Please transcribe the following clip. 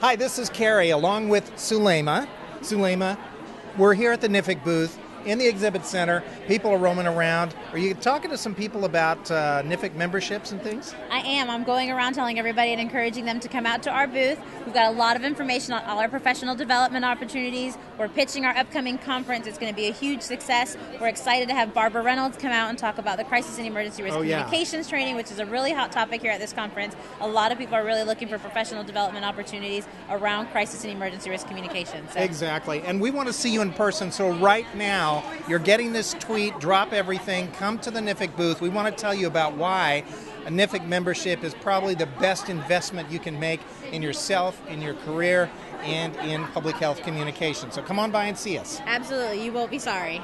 Hi, this is Kerry along with Sulema. Sulema, we're here at the NPHIC booth in the exhibit center. People are roaming around. Are you talking to some people about uh, NPHIC memberships and things? I am. I'm going around telling everybody and encouraging them to come out to our booth. We've got a lot of information on all our professional development opportunities. We're pitching our upcoming conference. It's going to be a huge success. We're excited to have Barbara Reynolds come out and talk about the crisis and emergency risk Oh, yeah. communications training, which is a really hot topic here at this conference. A lot of people are really looking for professional development opportunities around crisis and emergency risk communications. So Exactly. And we want to see you in person. So, right now, you're getting this tweet, drop everything, come to the NPHIC booth. We want to tell you about why a NPHIC membership is probably the best investment you can make in yourself, in your career, and in public health communication. So, come on by and see us. Absolutely. You won't be sorry.